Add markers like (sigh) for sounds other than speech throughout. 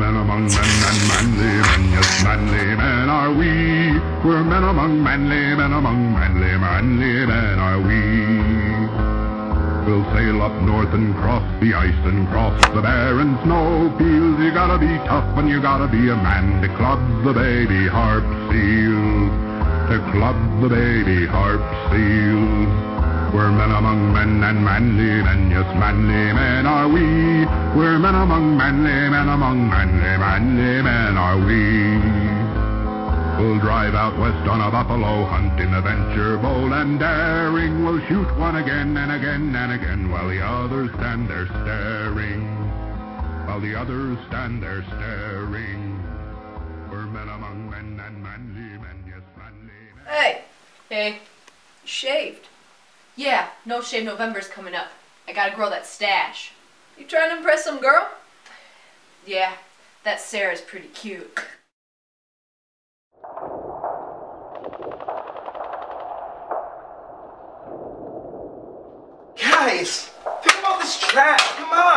Men among men and manly men, yes, manly men are we. We're men among manly men among manly, manly men are we. We'll sail up north and cross the ice and cross the barren snow fields. You gotta be tough and you gotta be a man to club the baby harp seals. To club the baby harp seals. We're men among men and manly men, yes, manly men are we. We're men among manly men among manly, manly men are we. We'll drive out west on a buffalo hunt in a venture bold and daring. We'll shoot one again and again and again while the others stand there staring. While the others stand there staring. We're men among men and manly men, yes, manly men. Hey, Hey, shaved. Yeah, No Shave November's coming up. I gotta grow that stash. You trying to impress some girl? Yeah, that Sarah's pretty cute. Guys, think about this trash. Come on.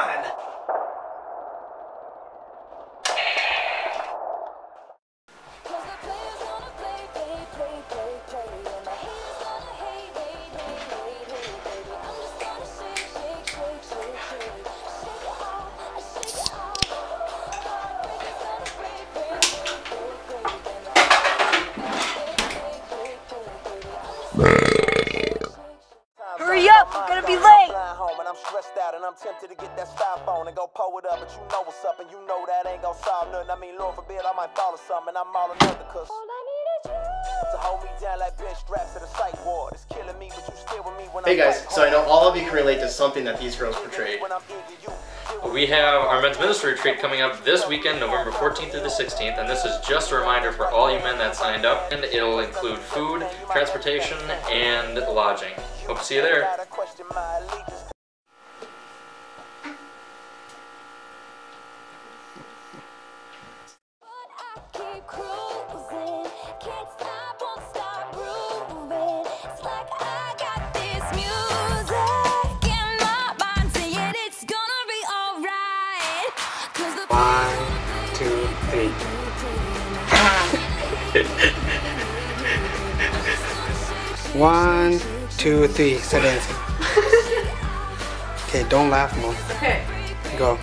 Stressed out and I'm tempted to get that styrofoam and go pull it up, but you know what's up and you know that ain't gonna solve nothing. I mean, Lord forbid I might fall or something. I'm all another cause All I need is you. to hold me down like bench straps to the psych ward. It's killing me, but you still with me when Hey I'm guys, so I know all of you can relate to something that these girls portrayed. When I'm eager, you deal with We have our men's ministry retreat coming up this weekend, November 14th through the 16th, and this is just a reminder for all you men that signed up. And it'll include food, transportation, and lodging. Hope to see you there. Gotta question my allegiance. But I keep cruising, can't stop, won't stop grooving. It's like I got this music in my mind saying it's gonna be alright. Cause the One, two, three. One, two, three. Say the answer. (laughs) Okay, don't laugh, Mom. Okay. Go.